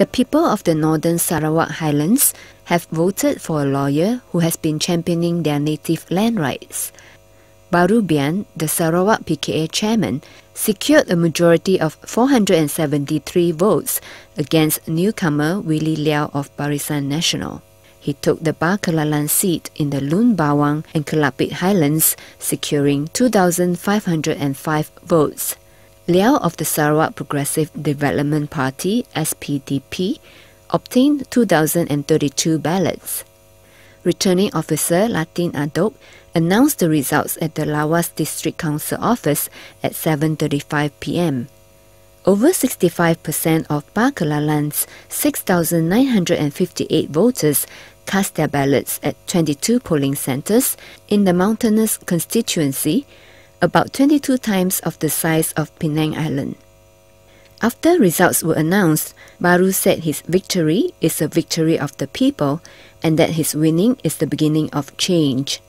The people of the northern Sarawak Highlands have voted for a lawyer who has been championing their native land rights. Baru Bian, the Sarawak PKR chairman, secured a majority of 473 votes against newcomer Willie Liau of Barisan Nasional. He took the Ba'Kelalan seat in the Lun Bawang and Kelabit Highlands, securing 2,505 votes. Liau of the Sarawak Progressive Development Party, SPDP, obtained 2,032 ballots. Returning officer Latin Adok announced the results at the Lawas District Council office at 7:35 p.m. Over 65% of Ba'Kelalan's 6,958 voters cast their ballots at 22 polling centres in the mountainous constituency, about 22 times of the size of Penang Island. After results were announced, Baru said his victory is a victory of the people and that his winning is the beginning of change.